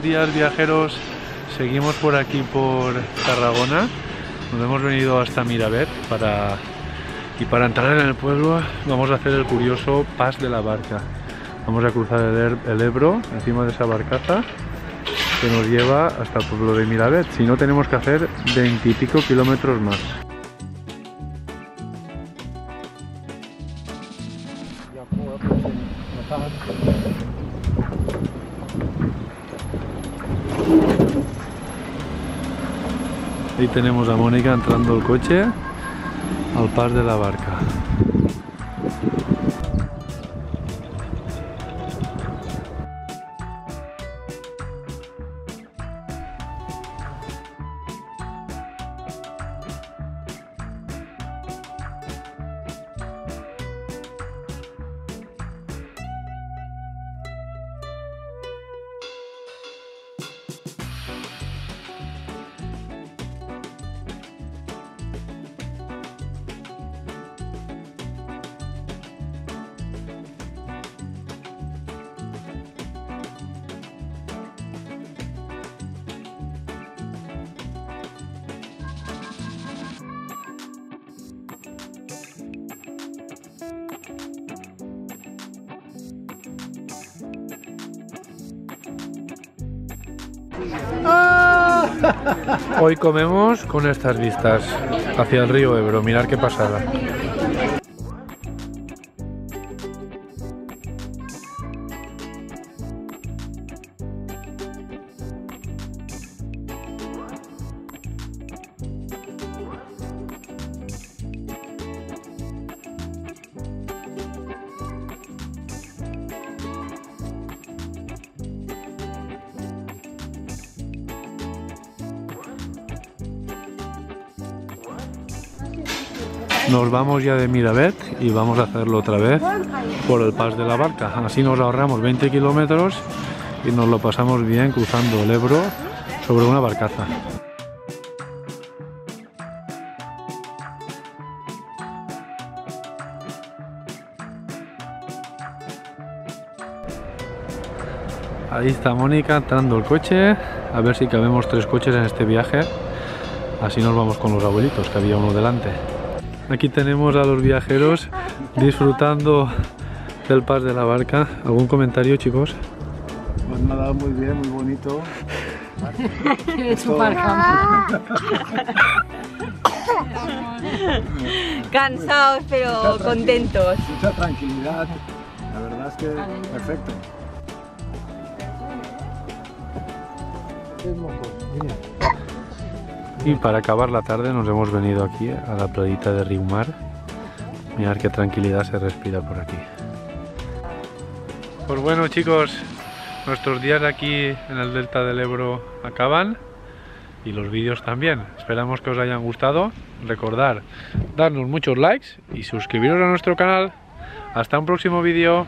buenos días viajeros. Seguimos por aquí por Tarragona. Nos hemos venido hasta Miravet para y para entrar en el pueblo vamos a hacer el curioso Pas de la Barca. Vamos a cruzar el, Ebro encima de esa barcaza que nos lleva hasta el pueblo de Miravet. Si no tenemos que hacer veintipico kilómetros más. Ahí tenemos a Mónica entrando el coche al pas de la barca. Hoy comemos con estas vistas hacia el río Ebro, mirar qué pasada. Nos vamos ya de Miravet y vamos a hacerlo otra vez por el pas de la barca. Así nos ahorramos 20 kilómetros y nos lo pasamos bien cruzando el Ebro sobre una barcaza. Ahí está Mónica entrando el coche, a ver si cabemos tres coches en este viaje. Así nos vamos con los abuelitos, que había uno delante. Aquí tenemos a los viajeros disfrutando del pas de la barca. ¿Algún comentario, chicos? Pues nada, muy bien, muy bonito. Cansados pero Mucha contentos. Mucha tranquilidad. La verdad es que perfecto. Y para acabar la tarde nos hemos venido aquí a la playita de Riumar. Mirad qué tranquilidad se respira por aquí. Pues bueno chicos, nuestros días aquí en el delta del Ebro acaban y los vídeos también. Esperamos que os hayan gustado. Recordad darnos muchos likes y suscribiros a nuestro canal. Hasta un próximo vídeo.